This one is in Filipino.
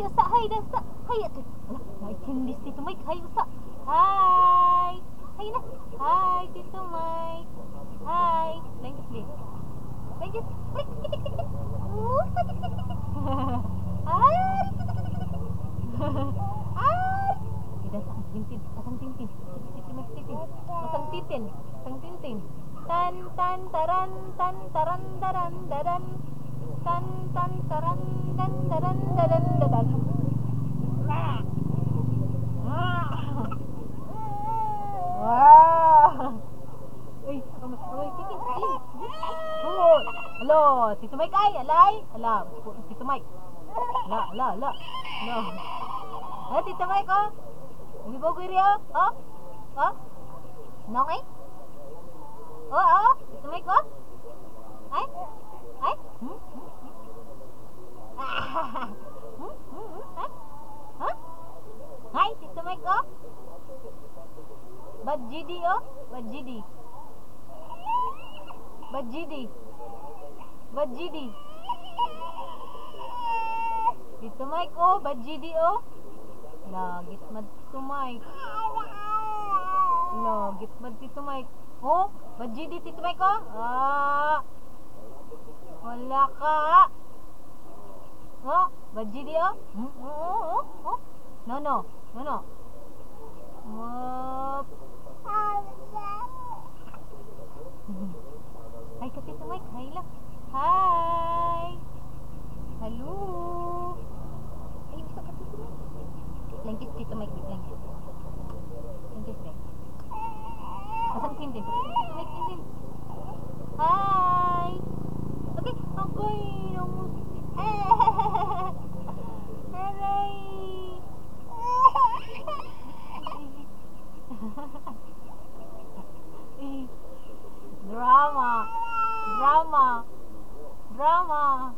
Hai Ustaz, hai dah Ustaz. Hai tu. Macam di situ mic. Hai Ustaz. Hai. Hai nak. Hai situ mic. Hai. Lanjut deh. Lanjut. Sang tintin, sang tintin. Sang tintin, sang. Tan tan taran tan taran taran taran tan tan taran Hello, si Tumay kay, alay. Ala, si Tumay. Ala, ala, ala. Ala. Eh, si Tumay ko. Hindi po guri, oh. Oh, oh. Nong eh. Oh, oh. Tito Mike, oh. Bad GD, oh. Bad GD. Bad GD. Bad GD. Tito Mike, oh. Bad GD, oh. Lagit mad Tito Mike. Lagit mad Tito Mike. Oh, bad GD, Tito Mike, oh. Ah. Wala ka. GD, oh. Hmm? Oh, oh, oh, oh. No, no. No, no. Hop. Ay, kapit naman. Kaila. Hi. umbrella